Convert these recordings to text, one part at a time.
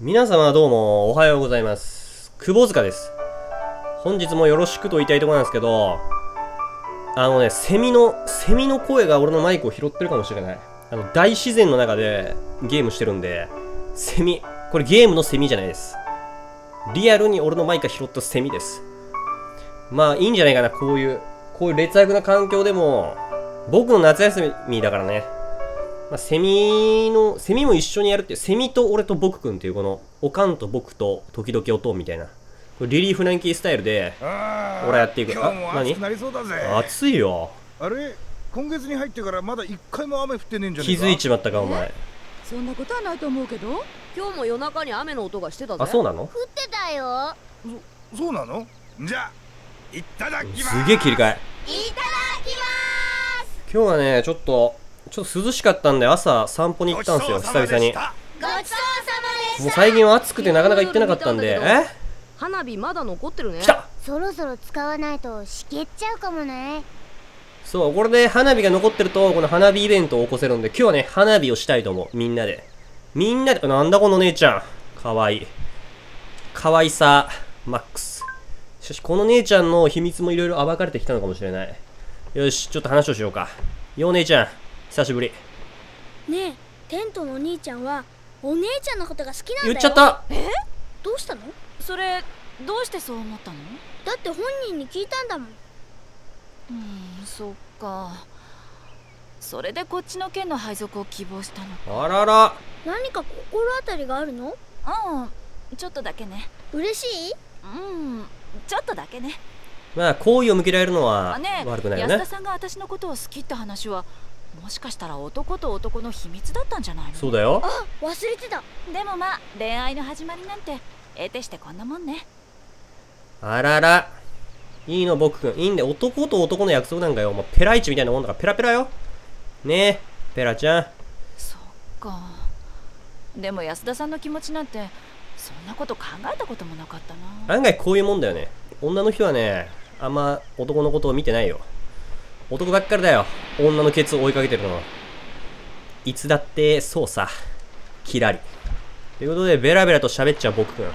皆様どうもおはようございます。久保塚です。本日もよろしくと言いたいところなんですけど、あのね、セミの、セミの声が俺のマイクを拾ってるかもしれない。あの、大自然の中でゲームしてるんで、セミ、これゲームのセミじゃないです。リアルに俺のマイクが拾ったセミです。まあ、いいんじゃないかな、こういう、こういう劣悪な環境でも、僕の夏休みだからね、まあ、セミの、セミも一緒にやるっていう、セミと俺と僕くんっていうこの、おかんと僕と時々音みたいな。これリリー・フランキースタイルで、あ俺やっていく。あ何暑くなりそうだぜ。暑いよ。あれ？今月に入ってからまだ一回も雨降ってねえんじゃね気えか？づいちまったか、お前。そんなことはないと思うけど今日も夜中に雨の音がしてたぜ。あ、そうなの？降ってたよ。そうなの？じゃあいただきます。すげえ切り替え。いただきます。今日はね、ちょっと、ちょっと涼しかったんで朝散歩に行ったんですよ、久々に。ごちそうさまでしたもう最近は暑くてなかなか行ってなかったんで、え？花火まだ残ってるね来たそろそろ使わないとしけっちゃうかもねそう、これで花火が残ってると、この花火イベントを起こせるんで、今日はね、花火をしたいと思う。みんなで。みんなで、なんだこの姉ちゃん。かわいい。かわいさ、マックス。しかし、この姉ちゃんの秘密もいろいろ暴かれてきたのかもしれない。よし、ちょっと話をしようか。よう姉ちゃん、久しぶり。ねえテントのお兄ちゃんはお姉ちゃんのことが好きなんだよ。言っちゃった。どうしたの？それどうしてそう思ったの？だって本人に聞いたんだもん。うんそっか。それでこっちの県の配属を希望したの。あらら。何か心当たりがあるの？うんちょっとだけね。嬉しい？うんちょっとだけね。まあ、好意を向けられるのは悪くないよね。安田さんが私のことを好きって話はもしかしたら男と男の秘密だったんじゃないの？そうだよ。あ忘れてたでもまあ恋愛の始まりなんて得てしてこんなもんねあらら。いいの、僕くん。いいんだよ。男と男の約束なんかよ。もうペライチみたいなもんだから、ペラペラよ。ねえ、ペラちゃん。そっかでも安田さんの気持ちなんてそんなこと考えたこともなかったな案外こういうもんだよね。女の人はね、あんま男のことを見てないよ。男ばっかりだよ。女のケツを追いかけてるのは。いつだって、そうさ。キラリ。ということで、ベラベラと喋っちゃう僕くん。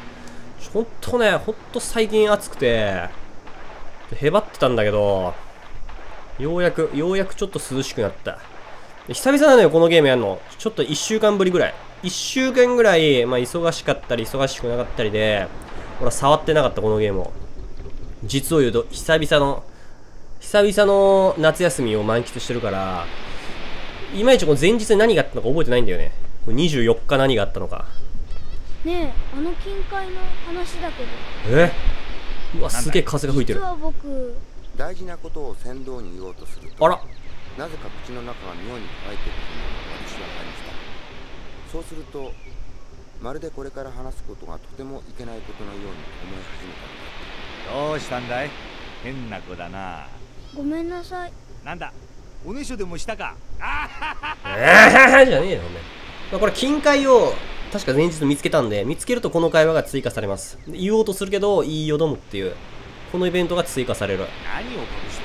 ほんとね、ほんと最近暑くて、へばってたんだけど、ようやく、ようやくちょっと涼しくなった。久々なのよ、このゲームやるの。ちょっと1週間ぶりぐらい。1週間ぐらい、まあ、忙しかったり、忙しくなかったりで、俺は触ってなかった、このゲームを。実を言うと、久々の、久々の夏休みを満喫してるから、いまいちこの前日に何があったのか覚えてないんだよね。24日何があったのか。ねえあの近海の話だけど。え？うわ、すげえ風が吹いてる。実は僕大事なことを船頭に言おうとするとあら、なぜか口の中が妙に乾いていると私は感じた。そうするとまるでこれから話すことがとてもいけないことのように思い始めたのだどうしたんだい？変な子だなごめんなさいなんだ？おねしょでもしたか？あえーじゃねえよ、お前。まあ、これ、近海を、確か前日見つけたんで、見つけるとこの会話が追加されます。で言おうとするけど、言いよどむっていう、このイベントが追加される。何を隠して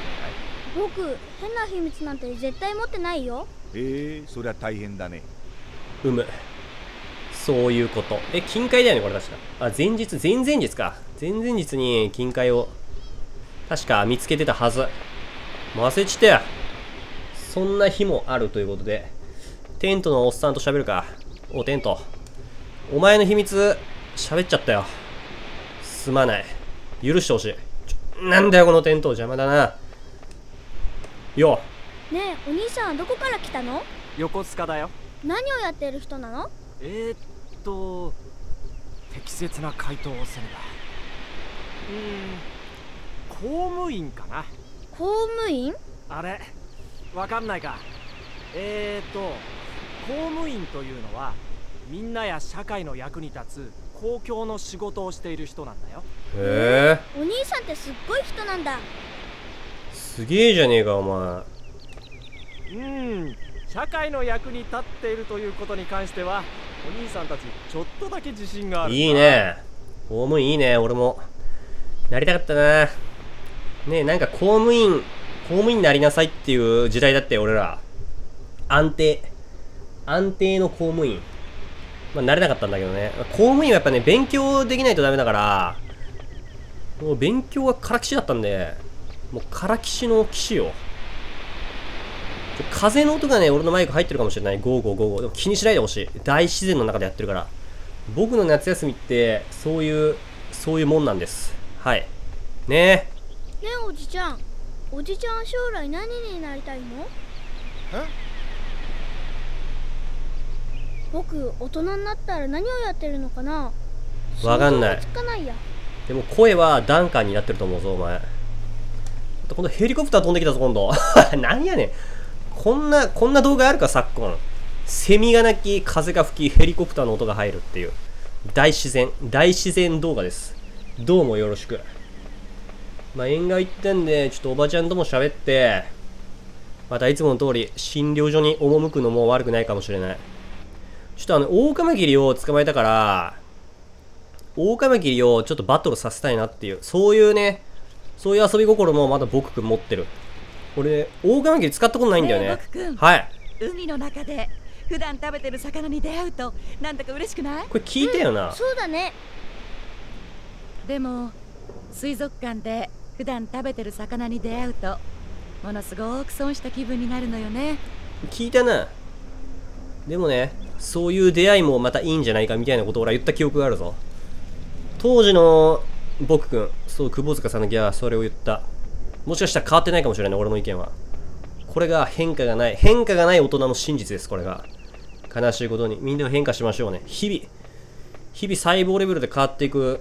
僕変な秘密なんて絶対持ってないよんだいへえそりゃ大変だねうむ。そういうこと。え、近海だよね、これ確か。あ、前日、前々日か。前々日に近海を、確か見つけてたはず。もう忘れちったよ。そんな日もあるということで、テントのおっさんと喋るか。お、テント。お前の秘密、喋っちゃったよ。すまない。許してほしい。なんだよ、このテント。邪魔だな。よねえお兄さんはどこから来たの？横須賀だよ何をやってる人なの？えー、っと適切な回答をせねばうーん公務員かな公務員？あれわかんないかえー、っと公務員というのはみんなや社会の役に立つ公共の仕事をしている人なんだよへえ。お兄さんってすっごい人なんだすげえじゃねえか、お前。うん社会の役に立っているということに関してはお兄さんたちちょっとだけ自信があるいいね。公務員いいね、俺も。なりたかったな。ねえ、なんか公務員、公務員になりなさいっていう時代だって、俺ら。安定。安定の公務員。まあ、なれなかったんだけどね。公務員はやっぱね、勉強できないとダメだから、もう勉強がからきしだったんで、もうからきしの騎士よ。風の音がね、俺のマイク入ってるかもしれない。ゴーゴーゴーゴー。でも気にしないでほしい。大自然の中でやってるから。僕の夏休みって、そういう、そういうもんなんです。はい。ねえ。ねえおじちゃんおじちゃんは将来何になりたいの？僕大人になったら何をやってるのかな？わかんない想像がつかないやでも声はダンカーになってると思うぞ、お前。今度ヘリコプター飛んできたぞ、今度。なんやねん。こんな、こんな動画あるか、昨今。セミが鳴き、風が吹き、ヘリコプターの音が入るっていう。大自然、大自然動画です。どうもよろしく。まあ、縁側行ったんで、ちょっとおばちゃんとも喋って、またいつもの通り、診療所に赴くのも悪くないかもしれない。ちょっとあの、オオカマキリを捕まえたから、オオカマキリをちょっとバトルさせたいなっていう、そういうね、そういう遊び心もまだ僕くん持ってる。俺、オオカマキリ使ったことないんだよねね。はい。海の中で普段食べてる魚に出会うとなんだか嬉しくない？これ聞いたよな。そうだねでも水族館で普段食べてる魚に出会うとものすごく損した気分になるのよね聞いたな。でもね、そういう出会いもまたいいんじゃないかみたいなことを俺は言った記憶があるぞ。当時の僕くん、そう、窪塚さんのギャそれを言った。もしかしたら変わってないかもしれない、俺の意見は。これが変化がない、変化がない大人の真実です、これが。悲しいことに。みんなが変化しましょうね。日々、日々細胞レベルで変わっていく、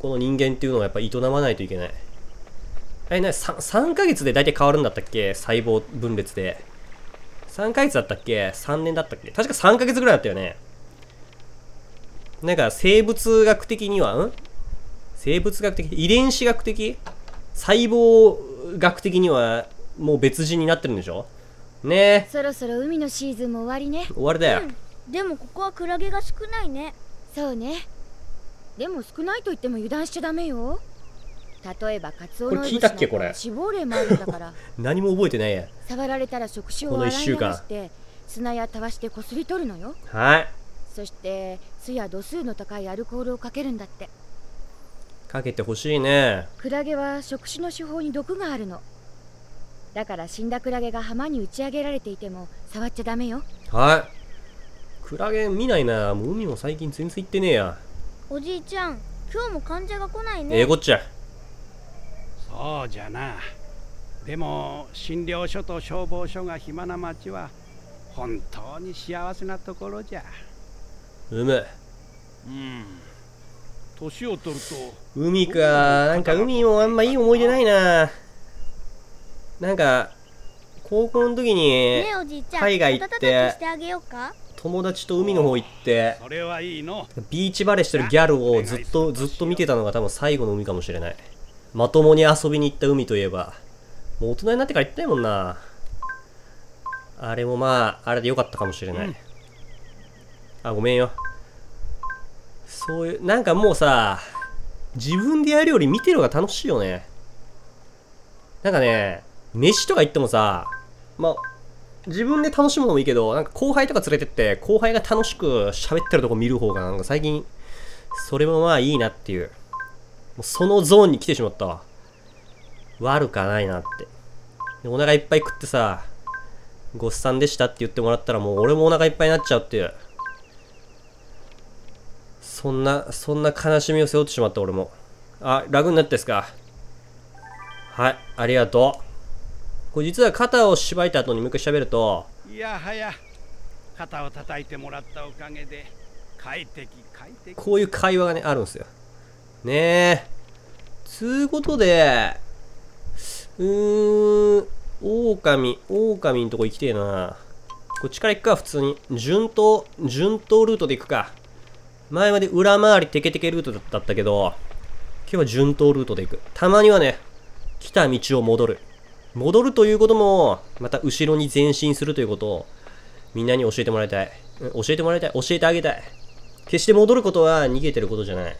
この人間っていうのをやっぱ営まないといけない。え、な、3, 3ヶ月で大体変わるんだったっけ？細胞分裂で。3ヶ月だったっけ ?3 年だったっけ？確か3ヶ月ぐらいだったよね。なんか生物学的には、ん？生物学的？遺伝子学的？細胞学的にはもう別人になってるんでしょ？ねえ。そろそろ海のシーズンも終わりね終わりだよ。でもここはクラゲが少ないねそうねでも少ないと言っても油断しちゃダメよ例えばカツオノエボシこれ聞いたっけこれなんか死亡例もあるんだから 何も覚えてないや。触られたら触手を洗い流して砂やたわしでこすり取るのよはい。そして酢や度数の高いアルコールをかけるんだってかけてほしいね。クラゲは触手の手法に毒があるのだから死んだクラゲが浜に打ち上げられていても触っちゃダメよはい。クラゲ見ないな。もう海も最近全然行ってねえや。おじいちゃん今日も患者が来ないねええこっちゃ。そうじゃなでも診療所と消防署が暇な町は本当に幸せなところじゃうむ。うん年を取ると海か。なんか海もあんまいい思い出ないな。なんか、高校の時にねえおじいちゃん海外行っ温かくてしてあげようか友達と海の方行ってそれはいいの。ビーチバレーしてるギャルをずっとずっと見てたのが多分最後の海かもしれない。まともに遊びに行った海といえば。もう大人になってから行ったいもんな。あれもまああれでよかったかもしれない、あごめんよ。そういうなんかもうさ自分でやるより見てる方が楽しいよね。なんかね飯とか行ってもさまあ自分で楽しむのもいいけど、なんか後輩とか連れてって、後輩が楽しく喋ってるとこ見る方が、なんか最近、それもまあいいなっていう。もうそのゾーンに来てしまったわ。悪かないなって。お腹いっぱい食ってさ、ごっさんでしたって言ってもらったらもう俺もお腹いっぱいになっちゃうっていう。そんな、そんな悲しみを背負ってしまった俺も。あ、楽になったですか？はい、ありがとう。これ実は肩を縛いた後にもう一回喋ると、いやはや肩を叩いてもらったおかげで快適快適こういう会話がね、あるんですよ。ねえ。つうことで、うーん、狼、狼のとこ行きてえな。こっちから行くか、普通に。順当、順当ルートで行くか。前まで裏回りテケテケルートだったけど、今日は順当ルートで行く。たまにはね、来た道を戻る。戻るということも、また後ろに前進するということを、みんなに教えてもらいたい。教えてもらいたい。教えてあげたい。決して戻ることは逃げてることじゃない。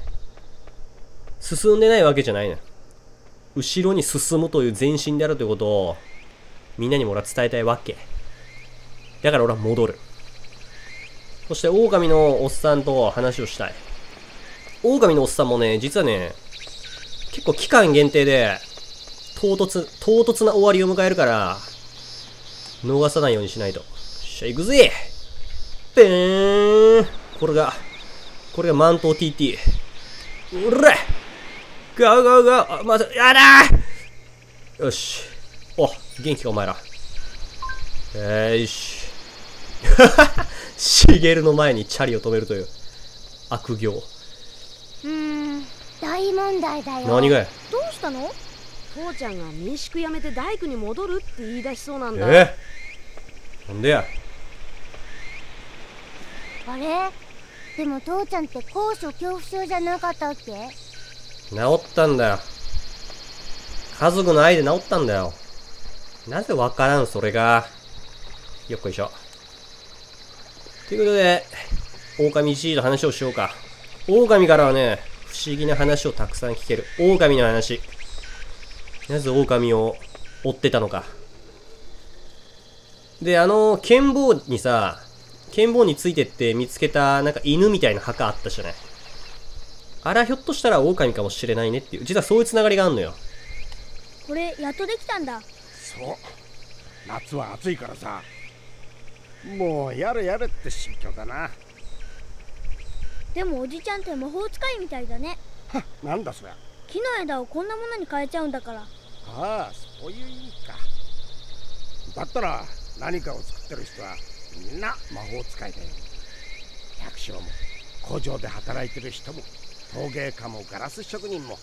進んでないわけじゃないの。後ろに進むという前進であるということを、みんなにも俺は伝えたいわけ。だから俺は戻る。そして狼のおっさんと話をしたい。狼のおっさんもね、実はね、結構期間限定で、唐突、唐突な終わりを迎えるから、逃さないようにしないと。よっしゃ、行くぜぺーんこれが、これがマント TT。うらガウガウガウあ、また、やだーよし。お、元気かお前ら。よーし。シゲルの前にチャリを止めるという悪行。うーん大問題だよ何がやどうしたの？父ちゃんが民宿辞めて大工に戻るって言い出しそうなんだえなんでやあれ？でも父ちゃんって高所恐怖症じゃなかったっけ？治ったんだよ。家族の愛で治ったんだよ。なぜわからん、それが。よっこいしょ。ということで、狼じいと話をしようか。狼からはね、不思議な話をたくさん聞ける。狼の話。なぜ狼を追ってたのか。で、あの、剣棒にさ、剣棒についてって見つけた、なんか犬みたいな墓あったじゃない。あれはひょっとしたら狼かもしれないねっていう、実はそういうつながりがあるのよ。これやっとできたんだ。そう。夏は暑いからさ。もうやれやれって心境だな。でもおじちゃんって魔法使いみたいだね。はなんだそりゃ。木の枝をこんなものに変えちゃうんだからああそういう意味か。だったら何かを作ってる人はみんな魔法使いだよ。百姓も工場で働いてる人も陶芸家もガラス職人も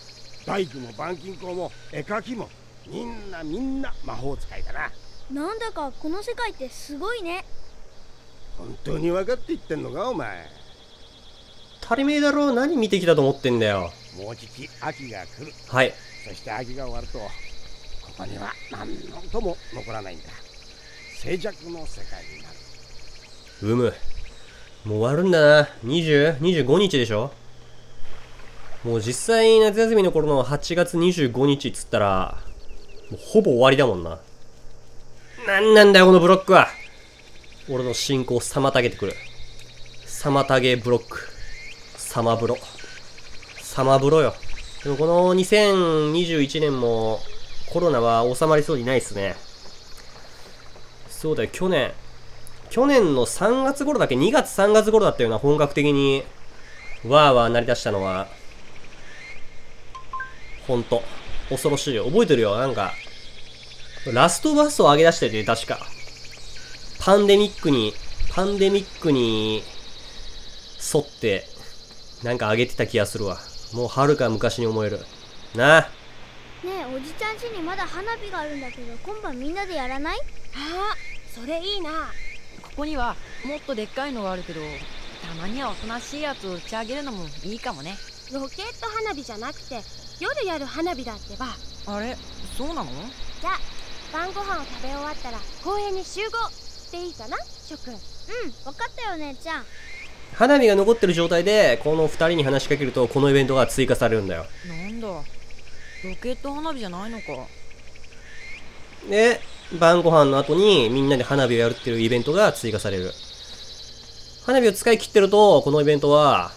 大工も板金工も絵描きもみんなみんな魔法使いだな。なんだかこの世界ってすごいね。本当に分かって言ってんのかお前。足りめえだろ。何見てきたと思ってんだよ。もうじき秋が来る。はい。そして秋が終わるとここには何のとも残らないんだ静寂の世界になるうむ。もう終わるんだな。20、25日でしょ？もう実際夏休みの頃の8月25日っつったら、もうほぼ終わりだもんな。なんなんだよこのブロックは俺の進行を妨げてくる。妨げブロック。サマブロ。サマブロよ。でもこの2021年もコロナは収まりそうにないっすね。そうだよ、去年。去年の3月頃だけ ?2 月3月頃だったような本格的にわーわー鳴り出したのは、ほんと、恐ろしいよ。覚えてるよ、なんか、ラストバスを上げ出してて、確か。パンデミックに、パンデミックに沿って、なんか上げてた気がするわ。もう遥か昔に思える。なあ。ねえおじちゃん家にまだ花火があるんだけど今晩みんなでやらない？あそれいいな。ここにはもっとでっかいのがあるけどたまにはおとなしいやつを打ち上げるのもいいかもね。ロケット花火じゃなくて夜やる花火だってば。あれそうなの？じゃあ晩ご飯を食べ終わったら公園に集合っていいかな諸君。うん分かったよ姉ちゃん花火が残ってる状態で、この二人に話しかけると、このイベントが追加されるんだよ。なんだ？ロケット花火じゃないのかで、晩ご飯の後にみんなで花火をやるっていうイベントが追加される。花火を使い切ってると、このイベントは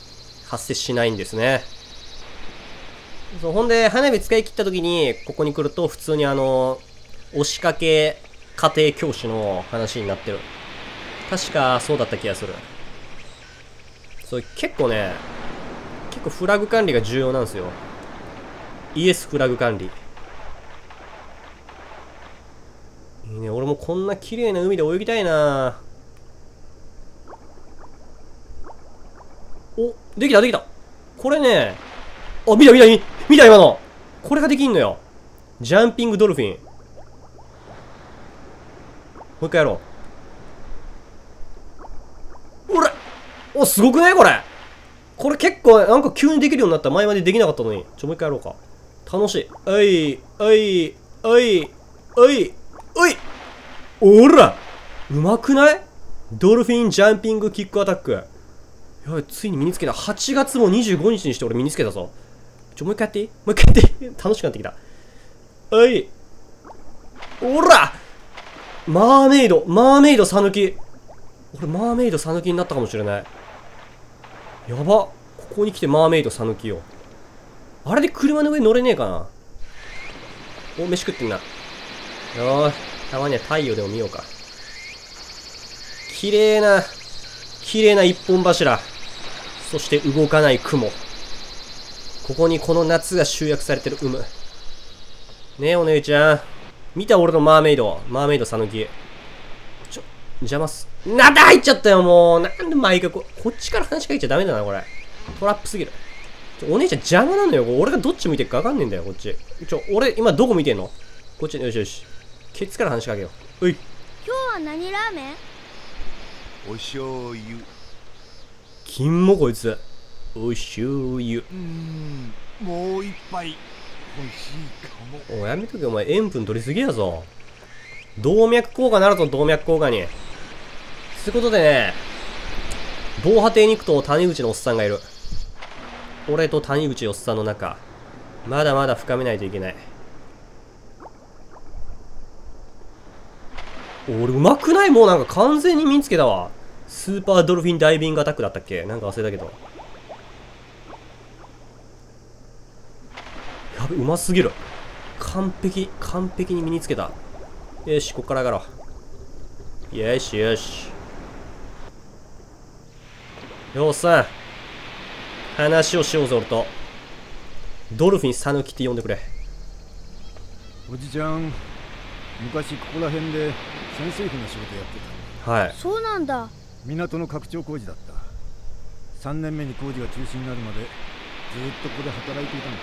発生しないんですね。そう、ほんで、花火使い切った時に、ここに来ると、普通にあの、押しかけ家庭教師の話になってる。確かそうだった気がする。そう、結構ね、結構フラグ管理が重要なんですよ。イエスフラグ管理。いいね、俺もこんな綺麗な海で泳ぎたいなお、できたできたこれね、あ、見た見た見見た今のこれができんのよ。ジャンピングドルフィン。もう一回やろう。ほらお、すごくない？これこれ結構、なんか急にできるようになった。前までできなかったのに。ちょ、もう一回やろうか。楽しい。おい、おい、おい、おい、おいおらうまくない？ドルフィンジャンピングキックアタック。やばい、ついに身につけた。8月も25日にして俺身につけたぞ。ちょ、もう一回やっていい？もう一回やっていい？楽しくなってきた。おい。おらマーメイド、マーメイドさぬき。俺マーメイドさぬきになったかもしれないやば。ここに来てマーメイドさぬきよ。あれで車の上乗れねえかな。お飯食ってんな。よーし。たまには太陽でも見ようか。綺麗な綺麗な一本柱。そして動かない雲。ここにこの夏が集約されてる有無ねえお姉ちゃん。見た俺のマーメイド。マーメイドさぬきちょ邪魔す。なんで入っちゃったよもう。なんで毎回ここっちから話しかけちゃダメだなこれ。トラップすぎる。ちょお姉ちゃん邪魔なのよ。俺がどっち向いてるか分かんねえんだよこっち。ちょ俺今どこ見てんの？こっちよしよし。ケツから話しかけよう。うい。今日は何ラーメン？お醤油。金もこいつ。おしょうゆうん。もう一杯。欲しいかも。おいやめとけ。お前塩分取りすぎやぞ。動脈硬化なるぞ動脈硬化につうことでね防波堤に行くと谷口のおっさんがいる。俺と谷口おっさんの中まだまだ深めないといけない。俺うまくない？もうなんか完全に身につけたわ。スーパードルフィンダイビングアタックだったっけ？なんか忘れたけど。やべうますぎる。完璧完璧に身につけた。よしこっから上がろう。よしよし。ようさ。ん話をしようぜ俺と。ドルフィンサヌキって呼んでくれ。おじちゃん昔ここら辺で先生婦の仕事やってた。はい。そうなんだ。港の拡張工事だった。3年目に工事が中止になるまでずっとここで働いていたんだ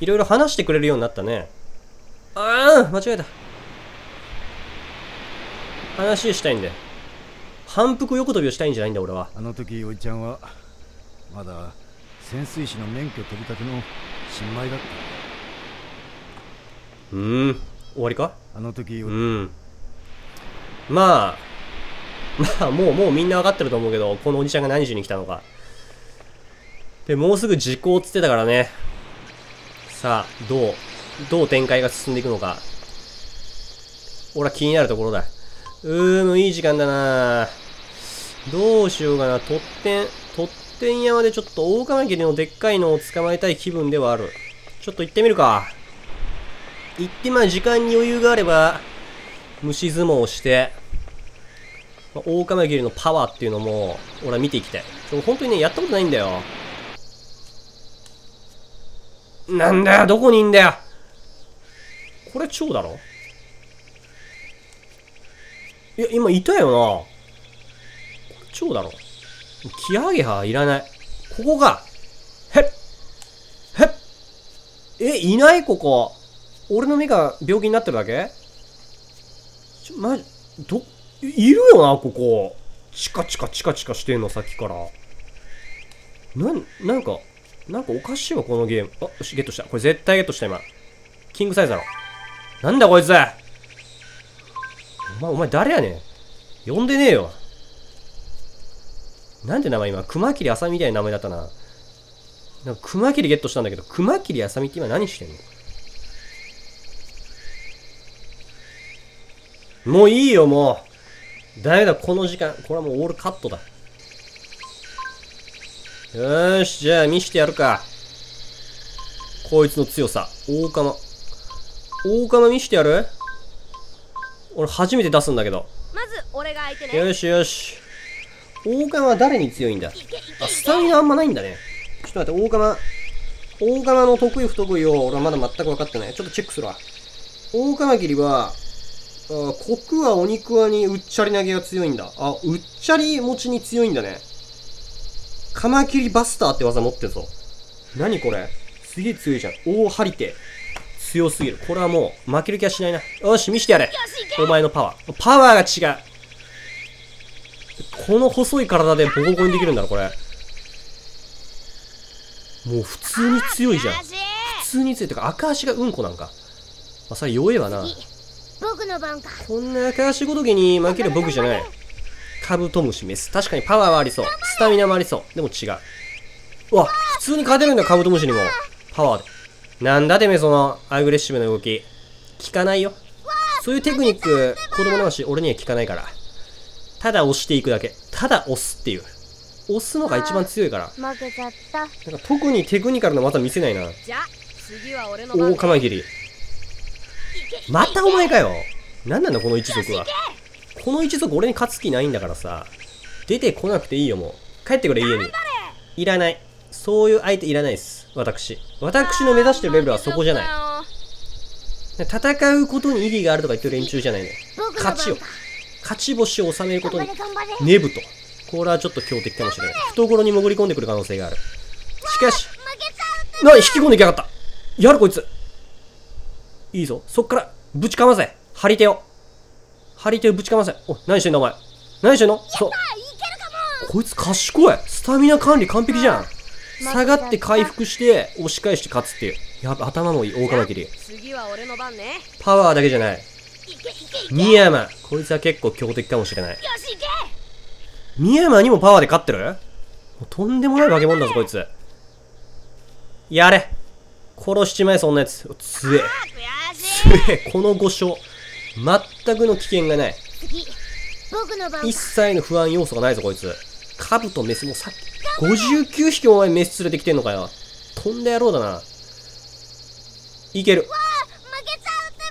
いろいろ話してくれるようになったね。ああ間違えた。話したいんだよ反復横跳びをしたいんじゃないんだ俺は。あの時おじちゃんはまだ潜水士の免許取り立ての新米だった。うーん。終わりか？あの時うん。まあ まあもうもうみんな分かってると思うけどこのおじちゃんが何しに来たのか。でもうすぐ時効っつってたからね。さあどうどう展開が進んでいくのか。俺は気になるところだ。うーむいい時間だなどうしようかな。とってんとってん山でちょっと大カマキリのでっかいのを捕まえたい気分ではある。ちょっと行ってみるか。行ってまあ時間に余裕があれば虫相撲をして、まあ、オオカマキリのパワーっていうのも俺は見ていきたい。ちょ本当にねやったことないんだよ。なんだよどこにいんだよ。これ蝶だろ？いや今いたよな。これ蝶だろキアゲハいらないここがへっへっえいない？ここ俺の目が病気になってるだけ？ちょ、まじ、ど、いるよな、ここ。チカチカチカチカしてんの、さっきから。なん、なんか、なんかおかしいわ、このゲーム。あ、よし、ゲットした。これ絶対ゲットした、今。キングサイズだろ。なんだ、こいつお前、お前誰やねん。呼んでねえよ。なんて名前今、熊切あさみみたいな名前だったな。なんか熊切ゲットしたんだけど、熊切あさみって今何してんの？もういいよ、もう。ダメだ、この時間。これはもうオールカットだ。よーし、じゃあ見してやるか。こいつの強さ。大釜。大釜見してやる？俺初めて出すんだけど。まず俺が相手ねよしよし。大釜は誰に強いんだ？あ、スタミナあんまないんだね。ちょっと待って、大釜。大釜の得意不得意を俺はまだ全く分かってない。ちょっとチェックするわ。大釜切りは、あコクはお肉はにうっちゃり投げが強いんだ。あ、うっちゃり持ちに強いんだね。カマキリバスターって技持ってるぞ。何これ？すげえ強いじゃん。大張り手。強すぎる。これはもう負ける気はしないな。よし、見してやれ。お前のパワー。パワーが違う。この細い体でボコボコにできるんだろ、これ。もう普通に強いじゃん。普通に強い。てか、赤足がうんこなんか。まあ、それ弱えわな。僕の番かこんな赤足ごときに負ける僕じゃない。カブトムシメス。確かにパワーはありそう。スタミナもありそう。でも違う。うわ、普通に勝てるんだ、カブトムシにも。パワーで。なんだてめえ、その、アグレッシブな動き。効かないよ。そういうテクニック、子供の話、俺には効かないから。ただ押していくだけ。ただ押すっていう。押すのが一番強いから。負けちゃったなんか特にテクニカルな技見せないな。じゃあ次は俺の番大カマキリ。またお前かよ。なんなんだこの一族は。この一族俺に勝つ気ないんだからさ。出てこなくていいよもう。帰ってくれ家に。いらない。そういう相手いらないです。私。私の目指してるレベルはそこじゃない。戦うことに意義があるとか言ってる連中じゃないね。勝ちを。勝ち星を収めることにネブと。これはちょっと強敵かもしれない。懐に潜り込んでくる可能性がある。しかし、何引き込んできやがったやるこいついいぞ。そっから、ぶちかませ。張り手を。張り手をぶちかませ。お、何してんだお前。何してんの？そう。こいつ賢い。スタミナ管理完璧じゃん。下がって回復して、押し返して勝つっていう。やっぱ頭もいい、大カマキリ。次は俺の番ねパワーだけじゃない。ミヤマ。こいつは結構強敵かもしれない。よし行けミヤマにもパワーで勝ってる？もうとんでもない化け物だぞ、こいつ。やれ殺しちまえ、そんなやつ。強え。強え。この5勝。全くの危険がない。一切の不安要素がないぞ、こいつ。カブとメスもさっき、59匹お前メス連れてきてんのかよ。飛んだ野郎だな。いける。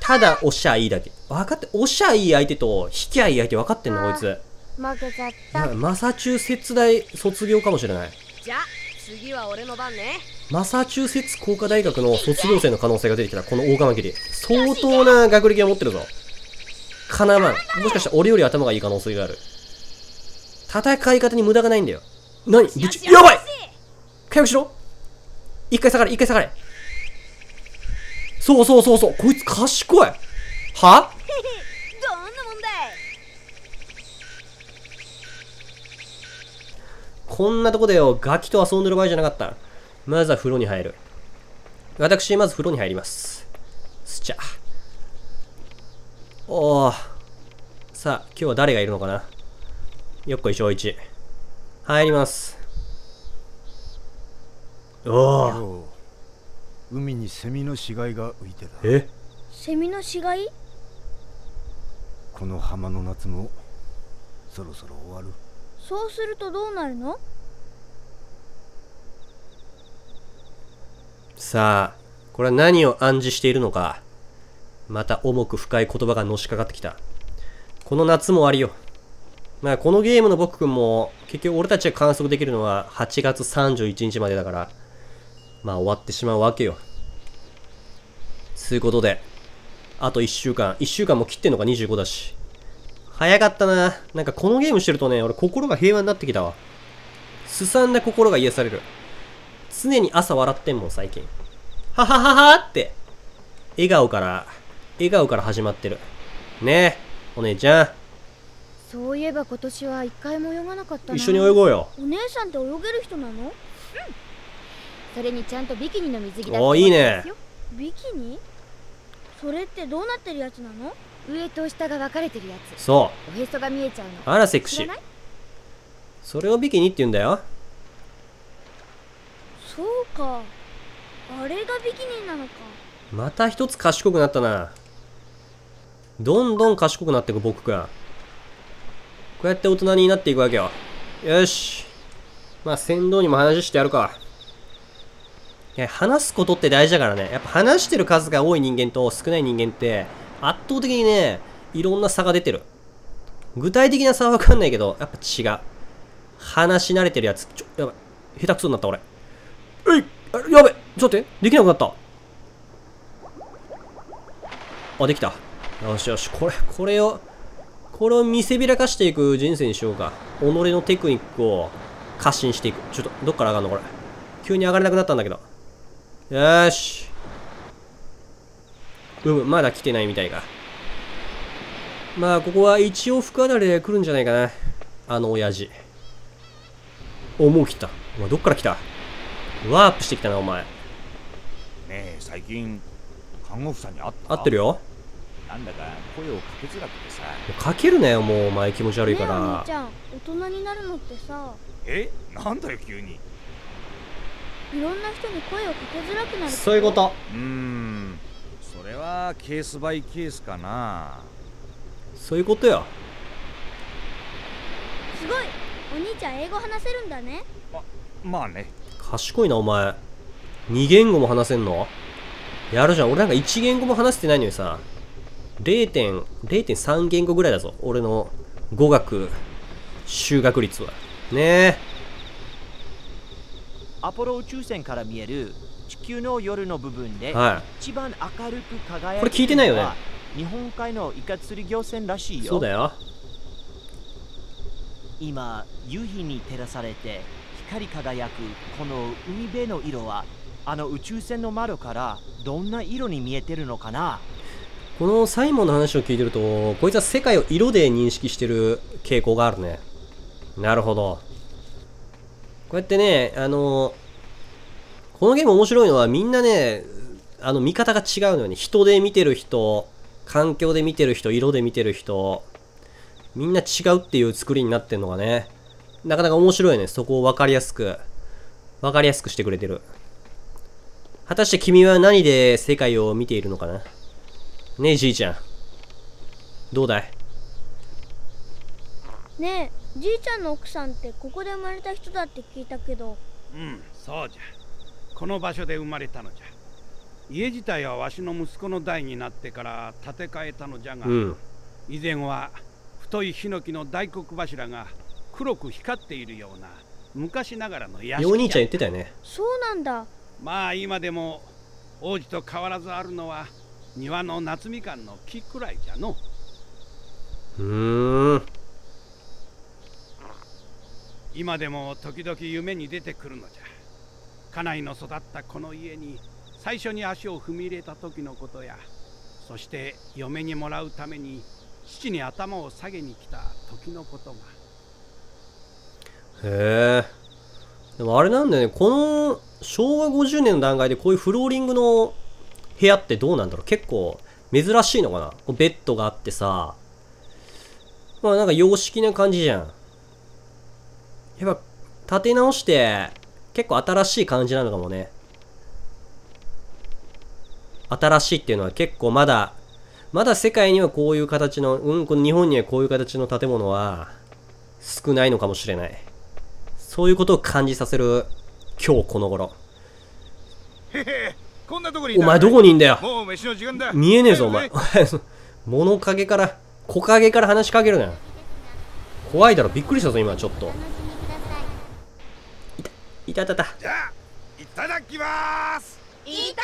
ただ、押しゃいいだけ。分かって、押しゃいい相手と、引きゃいい相手分かってんの、こいつ。負けちゃっやたマサチューセッツ大卒業かもしれない。じゃあ次は俺の番ねマサチューセッツ工科大学の卒業生の可能性が出てきた、この大カマキリ。相当な学歴を持ってるぞ。かなわん。もしかしたら俺より頭がいい可能性がある。戦い方に無駄がないんだよ。何？ぶち、やばい回復しろ一回下がれ、一回下がれ。そうそうそうそう。こいつ賢い。は？どんなもんだいこんなとこでよ、ガキと遊んでる場合じゃなかった。まずは風呂に入る。私、まず風呂に入ります。すちゃ。おー。さあ、今日は誰がいるのかな？よっこいしょういち。入ります。おー。海にセミの死骸が浮いてたえ？セミの死骸？この浜の夏もそろそろ終わるそうするとどうなるの？さあ、これは何を暗示しているのか。また重く深い言葉がのしかかってきた。この夏も終わりよ。まあ、このゲームの僕くんも、結局俺たちが観測できるのは8月31日までだから、まあ終わってしまうわけよ。つうことで、あと1週間。1週間も切ってんのか？25だし。早かったな。なんかこのゲームしてるとね、俺心が平和になってきたわ。すさんだ心が癒される。常に朝笑ってんもん、最近。ははははって。笑顔から、笑顔から始まってる。ねえ、お姉ちゃん。そういえば今年は一回も泳がなかったな一緒に泳ごうよ。お姉さんって泳げる人なの？それにちゃんとビキニの水着だっておーいいねビキニ？それってどうなってるやつなの？上と下が分かれてるやつそおへそが見えちゃうのあらセクシーそれをビキニって言うんだよ。そうかあれがビキニなのかまた一つ賢くなったな。どんどん賢くなっていく僕くん。こうやって大人になっていくわけよ。よし。まあ、船頭にも話してやるか。いや、話すことって大事だからね。やっぱ話してる数が多い人間と少ない人間って、圧倒的にね、いろんな差が出てる。具体的な差はわかんないけど、やっぱ違う。話し慣れてるやつ。ちょ、やばい。下手くそになった俺。えいやべちょっと待って。できなくなった。あ、できた。よしよし、これ、これを、これを見せびらかしていく人生にしようか。己のテクニックを過信していく。ちょっと、どっから上がんのこれ。急に上がれなくなったんだけど。よーし。うむ、まだ来てないみたいか。まあ、ここは一応深だれで来るんじゃないかな。あの親父。お、もう来た。お前、どっから来た？ワープしてきたな、お前。ねえ最近看護婦さんに会った？合ってるよ。なんだか声をかけづらくてさかけるなよ、もう、お前気持ち悪いかねえお兄らち。ゃん大人になるのってさえ？なんだよ急にいろんな人に声をかけづらくなるそういうこと。うーんそれはケースバイケースかなそういうことよ。すごいお兄ちゃん英語話せるんだねまあね賢いな、お前。2言語も話せんの？やるじゃん。俺なんか1言語も話せてないのにさ、0. 0.3言語ぐらいだぞ。俺の語学、修学率は。ねえ。アポロ宇宙船から見える地球の夜の部分では一番明るく輝いてこれ聞いてないよねるのは日本海のイカ釣り漁船らしいよそうだよ。今夕日に照らされて光り輝くこの海辺の色はあの宇宙船の窓からどんな色に見えてるのかな？このサイモンの話を聞いてると、こいつは世界を色で認識してる傾向があるね。なるほど。こうやってね、あの、このゲーム面白いのはみんなね、あの見方が違うのよね。人で見てる人、環境で見てる人、色で見てる人、みんな違うっていう作りになってんのがね、なかなか面白いね。そこを分かりやすく、分かりやすくしてくれてる。果たして君は何で世界を見ているのかな？ねえじいちゃん。どうだい？ねえじいちゃんの奥さんってここで生まれた人だって聞いたけど。うんそうじゃ。この場所で生まれたのじゃ。家自体はわしの息子の代になってから建て替えたのじゃが、うん。以前は太いヒノキの大黒柱が黒く光っているような昔ながらの屋敷お兄ちゃん言ってたよね。そうなんだ。まあ今でも王子と変わらずあるのは庭の夏みかんの木くらいじゃの。うーん。今でも時々夢に出てくるのじゃ。家内の育ったこの家に最初に足を踏み入れた時のことやそして嫁にもらうために父に頭を下げに来た時のことが。へえ。でもあれなんだよね、この昭和50年の段階でこういうフローリングの部屋ってどうなんだろう。結構珍しいのかな。ベッドがあってさ、まあなんか洋式な感じじゃん。やっぱ立て直して結構新しい感じなのかもね。新しいっていうのは結構まだ、まだ世界にはこういう形の、うん、この日本にはこういう形の建物は少ないのかもしれない。そういうことを感じさせる今日この頃。へへこんなとこにお前どこにいんだよもう飯の時間だ見えねえぞ、おはい前。物陰から、木陰から話しかけるなよ。怖いだろ、びっくりしたぞ、今、ちょっと。いたいたいた。じゃあいただきますいただき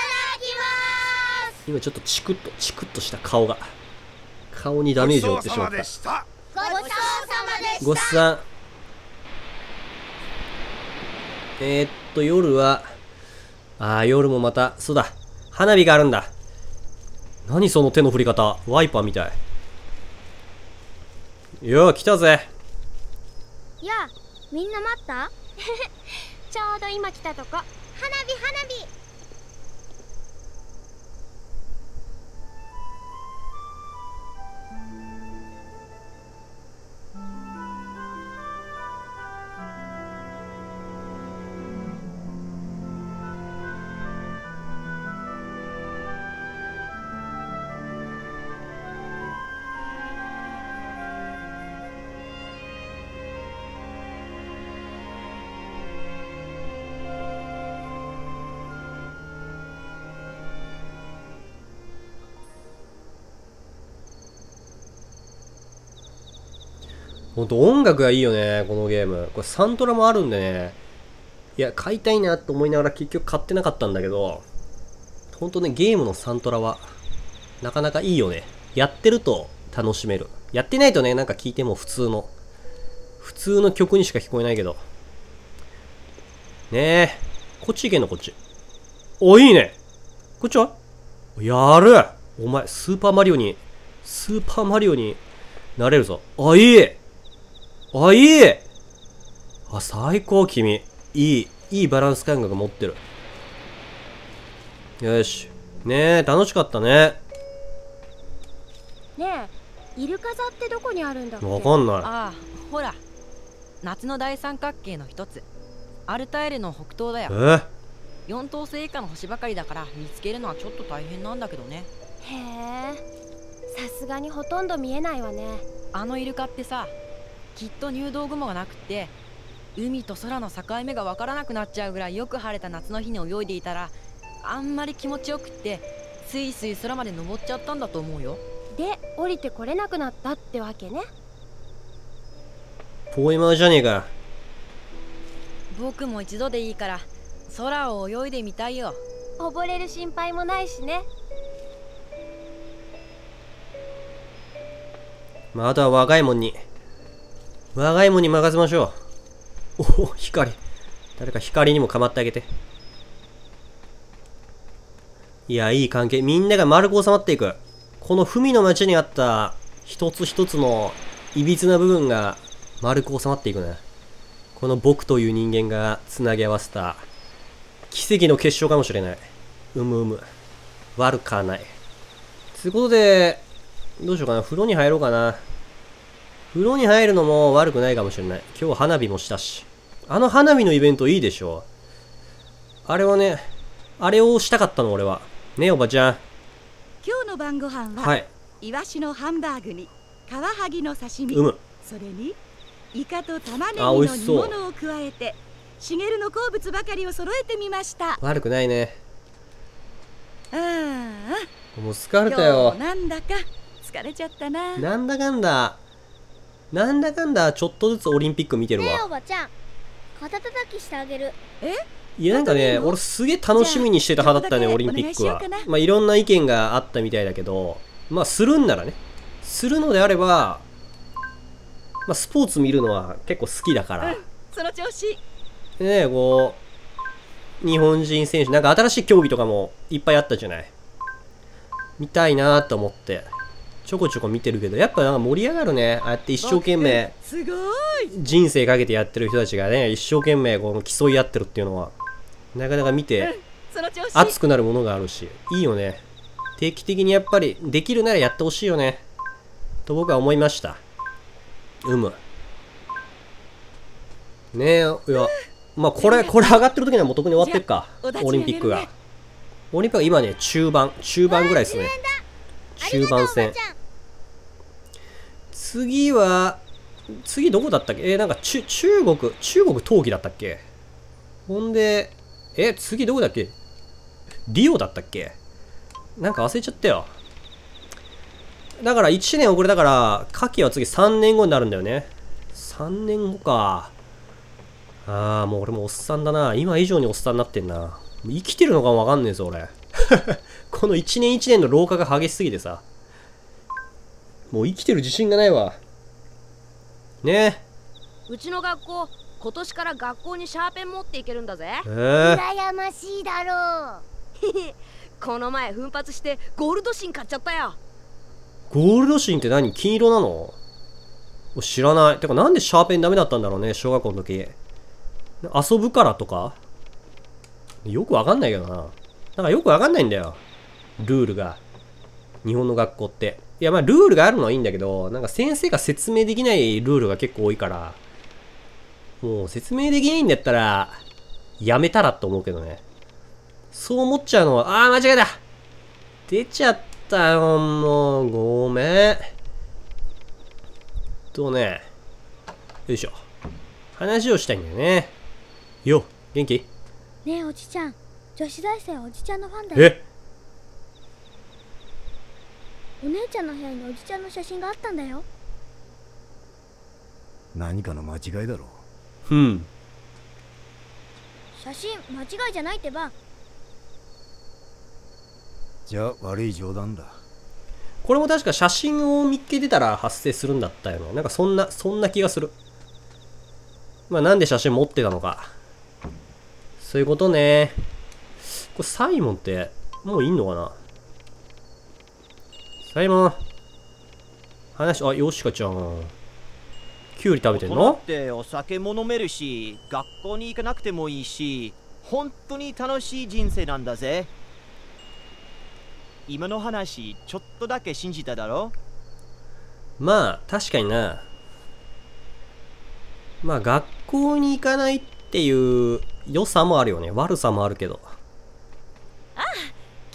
ます今ちょっとチクッと、チクッとした顔が。顔にダメージを負ってしまったごちそうさまで。したごちそうさまでしたごっさん。えー、っと、夜は、あー、夜もまた、そうだ、花火があるんだ。何その手の振り方、ワイパーみたい。よう、来たぜ。やあみんな待った？ちょうど今来たとこ。花火花火。ほんと音楽がいいよね、このゲーム。これサントラもあるんでね。いや、買いたいなと思いながら結局買ってなかったんだけど、ほんとね、ゲームのサントラは、なかなかいいよね。やってると楽しめる。やってないとね、なんか聞いても普通の、普通の曲にしか聞こえないけど。ねえ。こっち行けんの、こっち。お、いいね。こっちは？やるお前、スーパーマリオに、スーパーマリオになれるぞ。あ、いいあ、いいあ、最高、君。いい、いいバランス感覚持ってる。よし。ねえ、楽しかったね。ねえイルカ座ってどこにあるんだっけ？わかんない。ああほら夏の大三角形の一つアルタエルの北東だよえ？4等星以下の星ばかりだから見つけるのはちょっと大変なんだけどねへえさすがにほとんど見えないわねあのイルカってさきっと入道雲がなくって海と空の境目がわからなくなっちゃうぐらいよく晴れた夏の日に泳いでいたらあんまり気持ちよくってスイスイ空まで登っちゃったんだと思うよで降りてこれなくなったってわけねポエマーじゃねえか。僕も一度でいいから空を泳いでみたいよ溺れる心配もないしねまあ、あとは若いもんに。若いもんに任せましょう。おお、光。誰か光にも構ってあげて。いや、いい関係。みんなが丸く収まっていく。この文の町にあった一つ一つの歪な部分が丸く収まっていくね。この僕という人間が繋ぎ合わせた奇跡の結晶かもしれない。うむうむ。悪かない。つうことで、どうしようかな。風呂に入ろうかな。風呂に入るのも悪くないかもしれない。今日花火もしたし。あの花火のイベントいいでしょ。あれはね、あれをしたかったの俺は。ねえおばちゃん。今日の晩ご飯は、はい。イワシのハンバーグにカワハギの刺身、うむそれにイカと玉ねぎあの煮物を加えてしげるの好物ばかりを揃えてみました悪くないね。ああもう疲れた今よ日。なんだか疲れちゃったななんだかんだ。なんだかんだちょっとずつオリンピック見てるねえおわ。ばちゃん肩きしてあげるえ？いやなんかね、俺すげえ楽しみにしてた派だったね、オリンピックは。まあいろんな意見があったみたいだけど、まあするんならね。するのであれば、まあスポーツ見るのは結構好きだから。その調子ねこう、日本人選手、なんか新しい競技とかもいっぱいあったじゃない。見たいなと思って、ちょこちょこ見てるけど、やっぱなんか盛り上がるね。ああやって一生懸命、すごい人生かけてやってる人たちがね、一生懸命この競い合ってるっていうのは、なかなか見て、熱くなるものがあるし、いいよね。定期的にやっぱり、できるならやってほしいよね。と僕は思いました。うむ。ねえ、いや、まあこれ、これ上がってる時にはもう特に終わってるか。オリンピックが。オリンピックは今ね、中盤、中盤ぐらいですね。中盤戦。次は、次どこだったっけ？えーなんか中、国、中国冬季だったっけ？ほんで、え、次どこだっけ？リオだったっけ？なんか忘れちゃったよ。だから1年遅れたから、夏季は次3年後になるんだよね。3年後か。ああ、もう俺もおっさんだな。今以上におっさんになってんな。生きてるのかもわかんねえぞ、俺。この1年1年の老化が激しすぎてさ。もう生きてる自信がないわ。ねうちの学校今年から学校にシャーペン持っていけるんだぜえ。えー、羨ましいだろ この前奮発してゴールドシン買っちゃったよゴールドシーンって何？金色なの？お知らない。てかなんでシャーペンダメだったんだろうね、小学校の時。遊ぶからとか？よくわかんないけどな。なんかよくわかんないんだよ。ルールが。日本の学校って。いや、まあルールがあるのはいいんだけど、なんか先生が説明できないルールが結構多いから、もう説明できないんだったら、やめたらと思うけどね。そう思っちゃうのは、ああ、間違えた出ちゃったよ、もう、ごめん。とね、よいしょ。話をしたいんだよね。よ、元気？ねえおじちゃん女子大生はおじちゃんのファンだよえ？お姉ちゃんの部屋におじちゃんの写真があったんだよ何かの間違いだろうん。写真間違いじゃないってばじゃあ悪い冗談だこれも確か写真を見っけてたら発生するんだったよな。なんかそんな、そんな気がする。まあなんで写真持ってたのか。そういうことね。これサイモンって、もういんのかな？サイモン。話、あ、ヨシカちゃん。キュウリ食べてんの？ってお酒も飲めるし学校に行かなくてもいいし本当に楽しい人生なんだぜ今の話ちょっとだけ信じただろ？まあ、確かにな。まあ、学校に行かないっていう良さもあるよね。悪さもあるけど。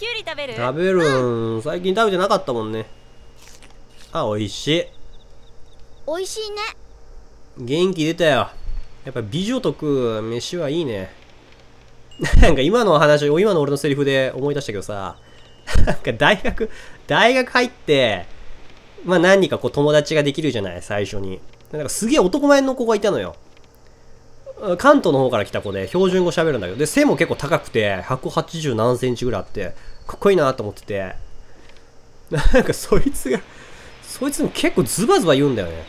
キュウリ食べる？食べるん、最近食べてなかったもんね。あ、美味しい。美味しいね元気出たよ。やっぱ美女と食う飯はいいね。なんか今の話、今の俺のセリフで思い出したけどさ、なんか大学、大学入って、まあ何人かこう友達ができるじゃない、最初に。なんかすげえ男前の子がいたのよ。関東の方から来た子で標準語喋るんだけど、で、背も結構高くて、180何センチぐらいあって、かっこいいなと思ってて、なんかそいつが、そいつも結構ズバズバ言うんだよね。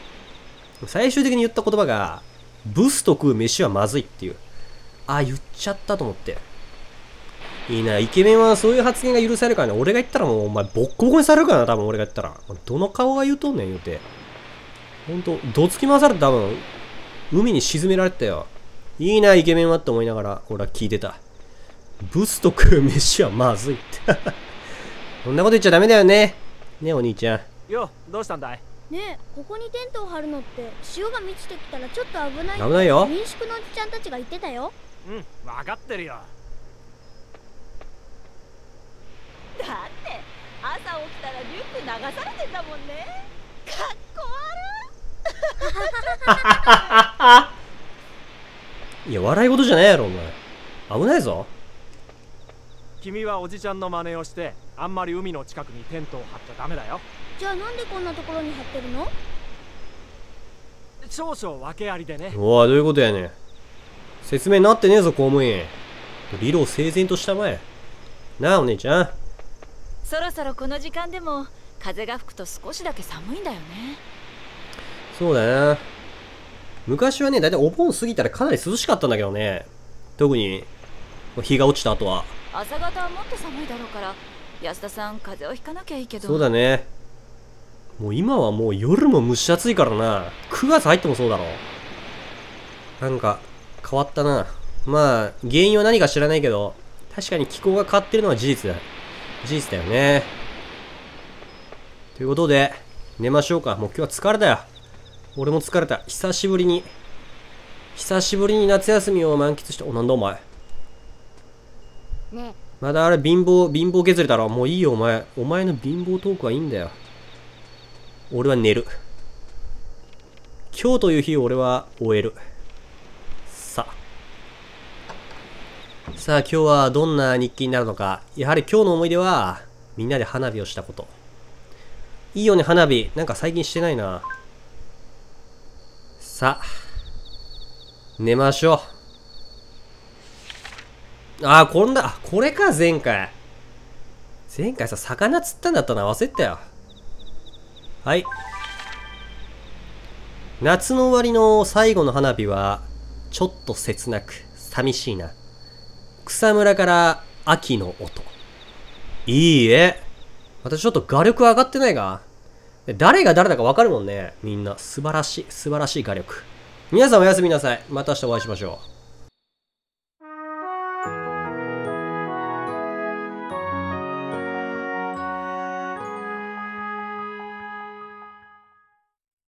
最終的に言った言葉が、ブスと食う飯はまずいっていう。あ、言っちゃったと思って。いいな、イケメンはそういう発言が許されるからね。俺が言ったらもう、お前ボッコボコにされるからな、多分俺が言ったら。どの顔が言うとんねん、言うて。ほんと、どつき回されて多分、海に沈められてたよ。いいな、イケメンはって思いながら、俺は聞いてた。ブスと食う飯はまずいって。そんなこと言っちゃダメだよね。ね、お兄ちゃん。よどうしたんだい？ねえここにテントを張るのって潮が満ちてきたらちょっと危ない危ないよ民宿のおじちゃんたちが言ってたようん分かってるよだって朝起きたらリュック流されてんだもんねかっこ いや、笑い事じゃないやろ、お前。危ないぞ。君はおじちゃんの真似をしてあんまり海の近くにテントを張っちゃダメだよじゃあなんでこんなところに張ってるの？少々訳ありでねおい、どういうことやねん。説明になってねえぞ、公務員。理路整然としたまえ。なあ、お姉ちゃん。そろそろこの時間でも風が吹くと少しだけ寒いんだよねそうだな。昔はね、だいたいお盆過ぎたらかなり涼しかったんだけどね。特に、日が落ちた後は。朝方はもっと寒いだろうから安田さん風邪をひかなきゃいいけどそうだね。もう今はもう夜も蒸し暑いからな。9月入ってもそうだろ。なんか、変わったな。まあ、原因は何か知らないけど、確かに気候が変わってるのは事実だ。事実だよね。ということで、寝ましょうか。もう今日は疲れたよ。俺も疲れた。久しぶりに、久しぶりに夏休みを満喫して、お、なんだお前。ねまだあれ貧乏、貧乏削れたらもういいよお前。お前の貧乏トークはいいんだよ。俺は寝る。今日という日を俺は終える。さあ。さあ今日はどんな日記になるのか。やはり今日の思い出は、みんなで花火をしたこと。いいよね、花火。なんか最近してないな。さあ。寝ましょう。ああ、こんだ。あこれか、前回。前回さ、魚釣ったんだったな。忘れたよ。はい。夏の終わりの最後の花火は、ちょっと切なく、寂しいな。草むらから秋の音。いいえ。私ちょっと画力上がってないが誰が誰だかわかるもんね。みんな。素晴らしい、素晴らしい画力。皆さんおやすみなさい。また明日お会いしましょう。